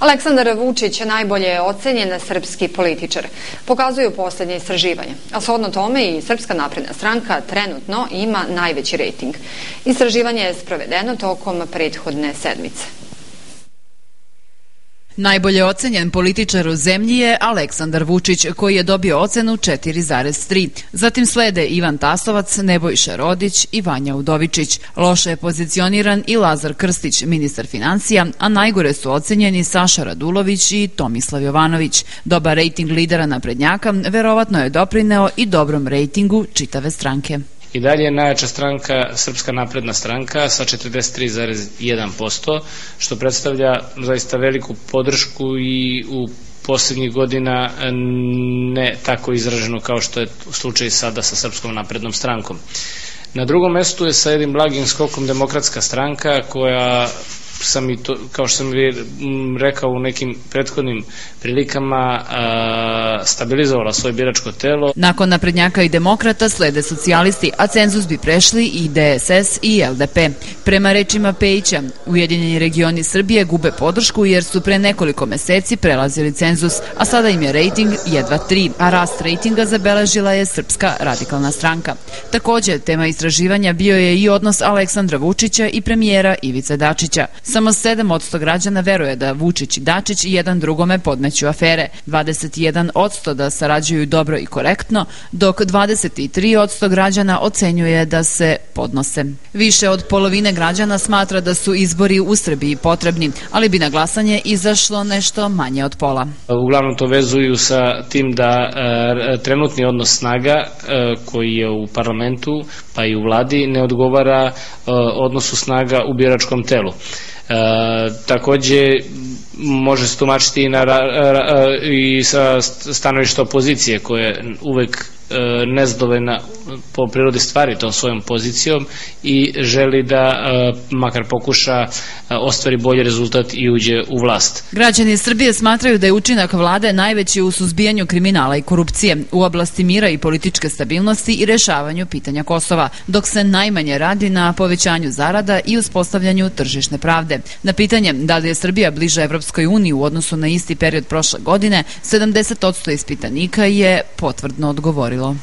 Aleksandar Vučić najbolje je ocenjen srpski političar. Pokazuju poslednje istraživanje. A shodno tome i Srpska napredna stranka trenutno ima najveći rejting. Istraživanje je sprovedeno tokom prethodne sedmice. Najbolje ocenjen političar u zemlji je Aleksandar Vučić, koji je dobio ocenu 4,3. Zatim slede Ivan Tasovac, Nebojša Rodić i Vanja Udovičić. Loše je pozicioniran i Lazar Krstić, ministar financija, a najgore su ocenjeni Saša Radulović i Tomislav Jovanović. Dobar rejting lidera naprednjaka verovatno je doprineo i dobrom rejtingu čitave stranke. I dalje je najjača stranka Srpska napredna stranka sa 43,1%, što predstavlja zaista veliku podršku i u poslednjih godina ne tako izraženo kao što je slučaj sada sa Srpskom naprednom strankom. Na drugom mestu je sa jednim blagim skokom demokratska stranka koja sam i to, kao što sam rekao u nekim prethodnim prilikama, stabilizovala svoje biračko telo. Nakon naprednjaka i demokrata slede socijalisti, a cenzus bi prešli i DSS i LDP. Prema rečima Pejića, Ujedinjeni regioni Srbije gube podršku jer su pre nekoliko meseci prelazili cenzus, a sada im je rejting jedva 3, a rast rejtinga zabeležila je Srpska radikalna stranka. Takođe, tema istraživanja bio je i odnos Aleksandra Vučića i premijera Ivice Dačića. Samo 7% građana veruje da Vučić i Dačić jedan drugome podmeću afere, 21% da sarađuju dobro i korektno, dok 23% građana ocenjuje da se podnose. Više od polovine građana smatra da su izbori u Srbiji potrebni, ali bi na glasanje izašlo nešto manje od pola. Uglavnom to vezuju sa tim da e, trenutni odnos snaga e, koji je u parlamentu pa i u vladi ne odgovara e, odnosu snaga u biračkom telu. E, takođe može se tumačiti i, na, i sa stanovišta opozicije koje uvek E, nezadovoljna po prirodi stvari tom svojom pozicijom i želi da e, makar pokuša e, ostvari bolji rezultat i uđe u vlast. Građani Srbije smatraju da je učinak vlade najveći u suzbijanju kriminala i korupcije, u oblasti mira i političke stabilnosti i rešavanju pitanja Kosova, dok se najmanje radi na povećanju zarada i uspostavljanju tržišne pravde. Na pitanje da li je Srbija bliža Evropskoj uniji u odnosu na isti period prošle godine, 70% ispitanika je potvrdno odgovorilo.